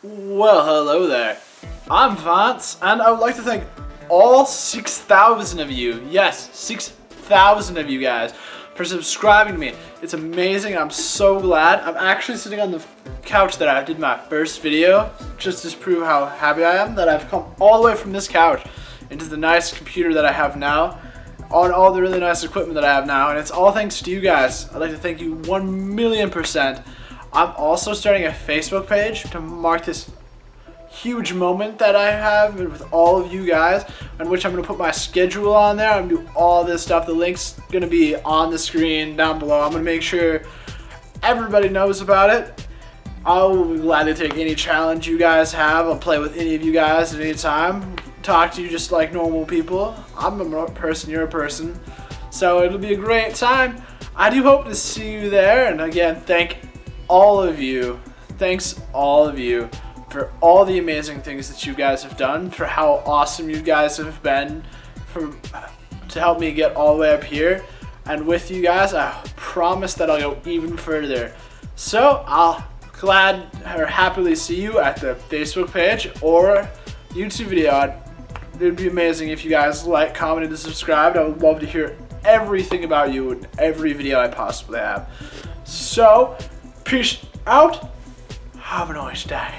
Well, hello there. I'm Vaince, and I would like to thank all 6,000 of you, yes, 6,000 of you guys, for subscribing to me. It's amazing, I'm so glad. I'm actually sitting on the couch that I did my first video, just to prove how happy I am that I've come all the way from this couch into the nice computer that I have now, on all the really nice equipment that I have now, and it's all thanks to you guys. I'd like to thank you 1 million percent. I'm also starting a Facebook page to mark this huge moment that I have with all of you guys, in which I'm going to put my schedule on there. I'm going to do all this stuff. The link's going to be on the screen down below. I'm going to make sure everybody knows about it. I'll gladly take any challenge you guys have. I'll play with any of you guys at any time. Talk to you just like normal people. I'm a person, you're a person. So it'll be a great time. I do hope to see you there. And again, thank all of you, thanks all of you for all the amazing things that you guys have done, for how awesome you guys have been, for to help me get all the way up here. And with you guys, I promise that I'll go even further. So I'll glad or happily see you at the Facebook page or YouTube video. It would be amazing if you guys like, commented, and subscribed. I would love to hear everything about you in every video I possibly have. So, Peace out. Have a nice day.